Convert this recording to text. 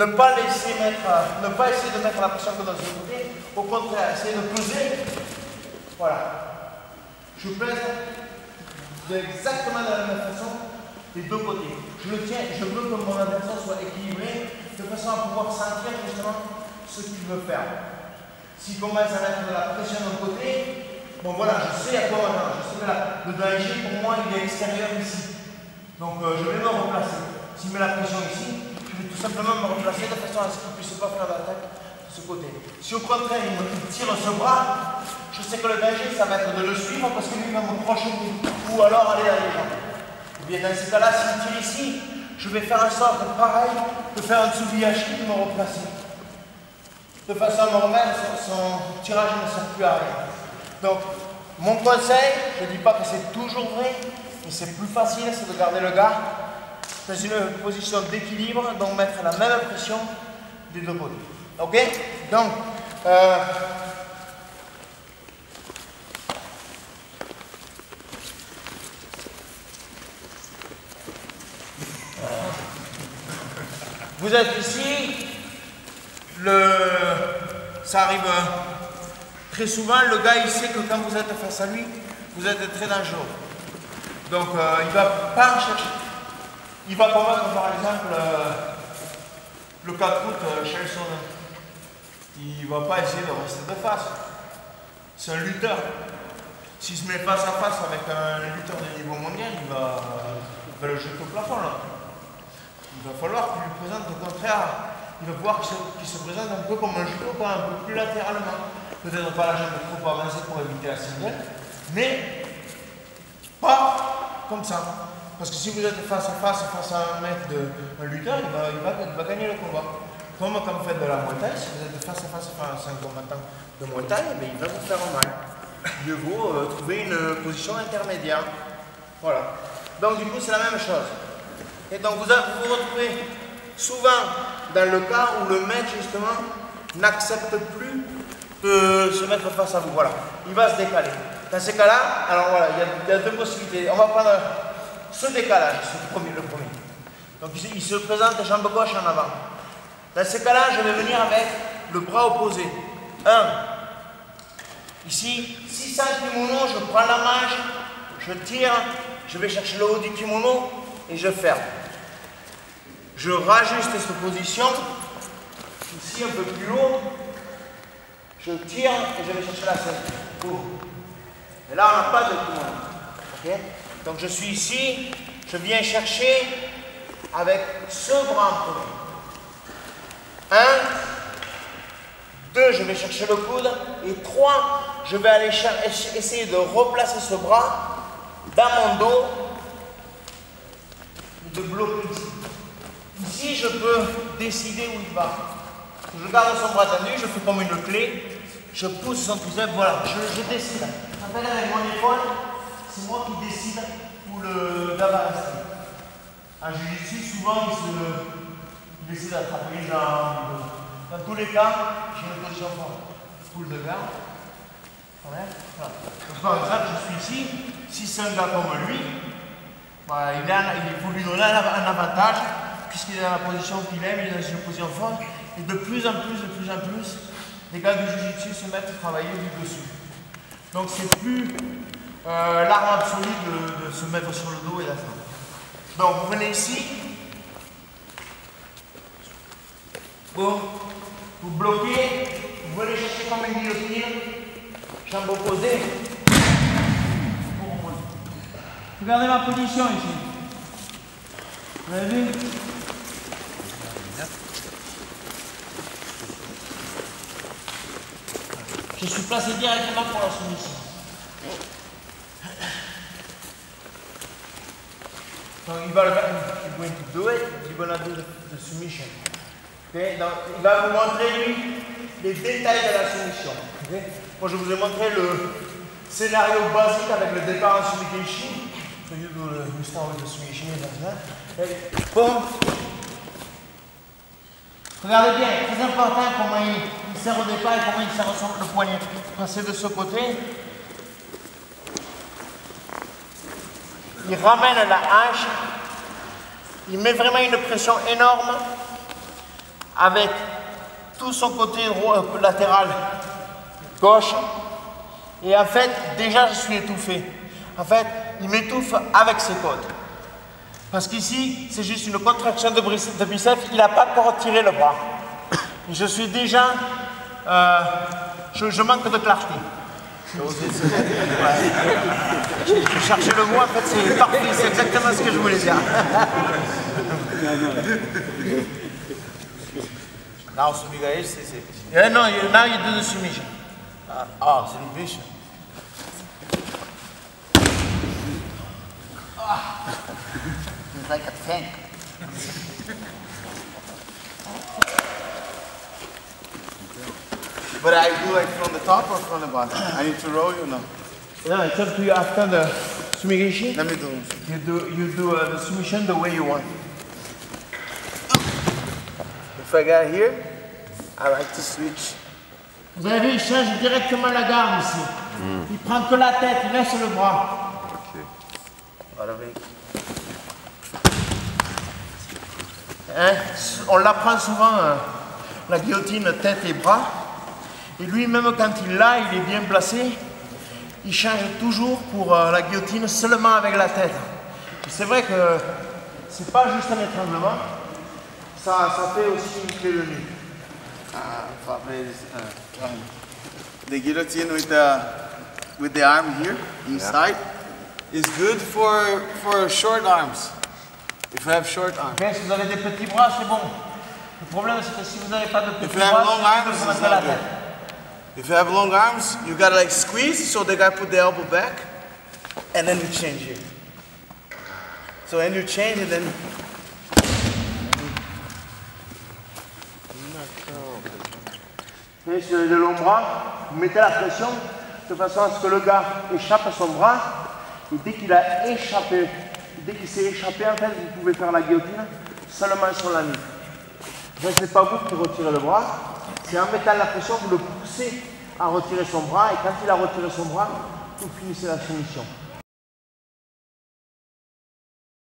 Ne pas laisser mettre, ne pas essayer de mettre la pression que dans ce côté, au contraire, essayer de peser. Voilà. Je pèse exactement de la même façon des deux côtés. Je le tiens, je veux que mon adversaire soit équilibré de façon à pouvoir sentir justement ce qu'il veut faire. S'il commence à mettre de la pression d'un côté, bon voilà, je sais à quoi m'attendre. Je sais que le danger pour moi il est extérieur ici. Donc euh, je vais me replacer. S'il met la pression ici, tout simplement me replacer de façon à ce qu'il ne puisse pas faire l'attaque de ce côté. Si au contraire il, me, tire ce bras, je sais que le danger ça va être de le suivre parce que lui va me projeter ou alors aller dans les jambes dans ce cas-là, s'il tire ici, je vais faire en sorte, pareil, de faire un Tsubiyashi et me replacer. De façon à me remettre, son, tirage ne sert plus à rien. Donc, mon conseil, je ne dis pas que c'est toujours vrai, mais c'est plus facile, c'est de garder le gars dans une position d'équilibre, donc mettre la même pression des deux côtés. Ok? Donc, euh, Vous êtes ici, le... ça arrive très souvent, le gars il sait que quand vous êtes face à lui, vous êtes très dangereux. Donc euh, il ne va pas en chercher. Il va combattre par exemple euh, le 4 août euh, Chelson. Il ne va pas essayer de rester de face. C'est un lutteur. S'il se met face à face avec un lutteur de niveau mondial, il va, il va le jeter au plafond là il va falloir qu'il lui présente au contraire, il va voir qu'il se, présente un peu comme un judo, un peu plus latéralement. Peut-être pas la jambe trop avancée pour éviter la single, mais pas comme ça. Parce que si vous êtes face à face, face à un mec de un lutteur, il va, il, gagner le combat. Comme quand vous faites de la montagne, si vous êtes face à face face à un combattant de montagne, mais il va vous faire mal. Il vaut euh, trouver une position intermédiaire. Voilà. Donc du coup, c'est la même chose. Et donc vous vous, retrouvez souvent dans le cas où le mec justement n'accepte plus de se mettre face à vous. Voilà, il va se décaler. Dans ces cas-là, alors voilà, il y, a, deux possibilités. On va prendre ce décalage, le premier, le premier. Donc il, se présente jambe gauche en avant. Dans ces cas-là, je vais venir avec le bras opposé. Un. Ici, si c'est un kimono, je prends la manche, je tire, je vais chercher le haut du kimono et je ferme. Je rajuste cette position, ici un peu plus haut, je tire et je vais chercher la scène. Et là, on n'a pas de commande. Donc je suis ici, je viens chercher avec ce bras en premier. Un, deux, je vais chercher le coude. Et trois, je vais aller essayer de replacer ce bras dans mon dos, de bloquer ici. Ici, je peux décider où il va. Je garde son bras tendu, je fais comme une clé, je pousse son triceps, voilà, je, décide. En fait, avec mon épaule, c'est moi qui décide où le rester. En jiu souvent, il, se, il essaie d'attraper jambes. Dans tous les cas, j'ai une position forte. Poule de garde. Voilà. Par exemple, je suis ici. Si c'est un gars comme lui, bah, il, il faut lui donner un avantage puisqu'il est dans la position qu'il aime, il est dans une position forte. Et de plus en plus, de plus en plus, les gars du Jiu-Jitsu se mettent à travailler du dessus. Donc c'est plus euh, l'arme absolue de, se mettre sur le dos et la fin. Donc vous venez ici, vous, vous bloquez, vous venez chercher comme une guillotine, jambe opposée. Regardez ma position ici. Vous avez vu? Je suis placé directement pour la soumission. Le faire, he's going to do it, he's going to do the, the submission. Okay? Donc il va vous montrer lui les détails de la soumission. Okay? Moi je vous ai montré le scénario basique avec le départ en submission. So you do the, you start with the submission, Boom. Regardez bien, très important comment il, il serre au départ et comment il serre le poignet. Passez de ce côté. Il ramène la hache. Il met vraiment une pression énorme avec tout son côté euh, latéral gauche. Et en fait, déjà, je suis étouffé. En fait, il m'étouffe avec ses côtes. Parce qu'ici, c'est juste une contraction de biceps, il n'a pas encore tiré le bras. Je suis déjà... Euh, je, manque de clarté. Je, cherchais le mot, en fait, c'est parfait, c'est exactement ce que je voulais dire. Now submigation, c'est... Yeah, no, now you do the submission. Oh, submission. It's like a. But I do like from the top or from the bottom? I need to roll you no? No, it's up to you after the submission. Let me do. You do you do uh, the submission the way you want. If I got here, I like to switch. Vous avez vu, il change directement la garde ici. Mm. Il prend que la tête, il laisse le bras. Ok. Voilà, hein? On l'apprend souvent, euh, la guillotine tête et bras. Et lui, même quand il l'a, il est bien placé. Il change toujours pour euh, la guillotine seulement avec la tête. C'est vrai que c'est pas juste un étranglement, ça, ça fait aussi une clé de nuit. Ah, uh, um, the guillotine with the with the arm here inside yeah. is good for for short arms. If you have short arms. Okay, si vous avez des petits bras, c'est bon. Le problème, c'est que si vous n'avez pas de petits bras, arms, it's not good. If you have long arms, you gotta like squeeze so the guy put the elbow back, and then you change it. So and you change and then Et les longs bras, vous mettez la pression de façon à ce que le gars échappe à son bras. Et dès qu'il a échappé, dès qu'il s'est échappé, en fait, vous pouvez faire la guillotine seulement sur la nuque. Ce n'est pas vous qui retirez le bras, c'est en mettant la pression, vous le poussez à retirer son bras. Et quand il a retiré son bras, vous finissez la soumission.